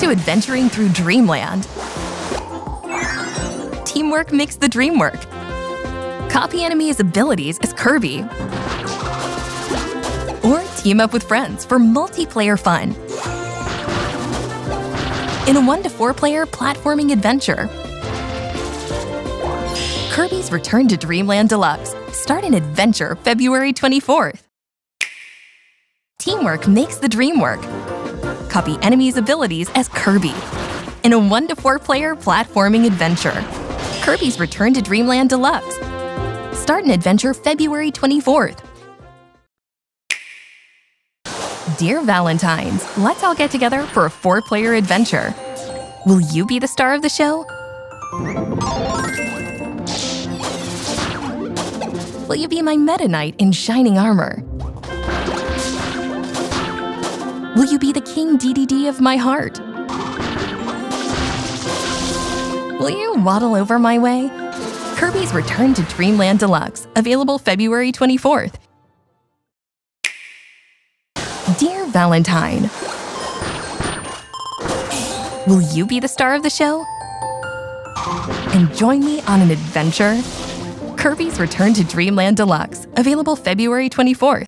to adventuring through Dreamland. Teamwork makes the dream work. Copy enemies' abilities as Kirby. Or team up with friends for multiplayer fun. In a 1 to 4 player platforming adventure. Kirby's Return to Dreamland Deluxe. Start an adventure February 24th. Teamwork makes the dream work. Copy enemies' abilities as Kirby. In a 1 to 4 player platforming adventure. Kirby's Return to Dreamland Deluxe. Start an adventure February 24th. Dear Valentines, let's all get together for a four player adventure. Will you be the star of the show? Will you be my Meta Knight in shining armor? Will you be the King Dedede of my heart? Will you waddle over my way? Kirby's Return to Dreamland Deluxe, available February 24th. Dear Valentine, will you be the star of the show? And join me on an adventure? Kirby's Return to Dreamland Deluxe, available February 24th.